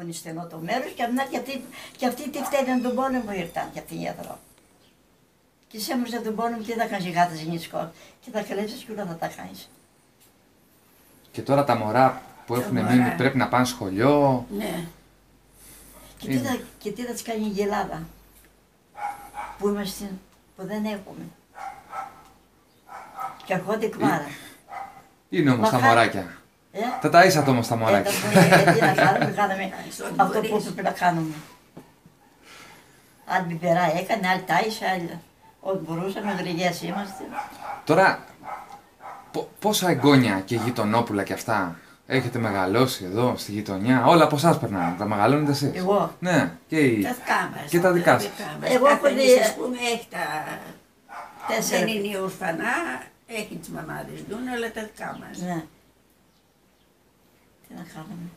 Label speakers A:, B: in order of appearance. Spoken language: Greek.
A: είναι στενό το μέρος και απ' την άλλη γιατί και αυτοί τι φταίνε τον πόλεμο ήρθαν και αυτοί οι άνθρωποι. Και σε έμουσε τον πόλεμο και θα κάνεις γάτα γεννητικό. Και θα κλέψεις και όλα θα τα κάνεις.
B: Και τώρα τα μωρά που έχουν
C: μωρά.
B: μείνει πρέπει να πάνε σχολείο.
C: Ναι.
A: Και τι,
B: Είναι.
A: θα, και τι θα τις κάνει η Ελλάδα που είμαστε, που δεν έχουμε. Και έρχονται κμάρα.
B: Είναι όμως
A: Μα
B: τα
A: χα-
B: μωράκια.
A: Ε,
B: Τα ταΐσατε όμως τα
A: ε,
B: μωράκια.
A: τα μωράκια, γιατί να κάνουμε, κάναμε
C: Ό,τι
A: αυτό που
C: μπορείς.
A: έπρεπε να κάνουμε. Άλλη μπιπερά έκανε, άλλη τάισε, άλλη. Ό,τι μπορούσαμε, γρηγές είμαστε.
B: Τώρα, πο- πόσα εγγόνια και γειτονόπουλα και αυτά έχετε μεγαλώσει εδώ στη γειτονιά; Όλα από εσάς περνάνε. Τα μεγαλώνετε εσείς;
A: Εγώ.
B: Ναι, και οι...
C: Τα δικά μας.
B: Και τα δικά σας.
C: μας.
A: Εγώ
C: Κάθε
A: έχω δει-
C: νης, ας πούμε, έχει τα...
A: Τέσσερα.
C: Δεν είναι ορφανά, έχει τις μαμάδες του, αλλά τα δικά μας.
A: Ναι. Partnerin.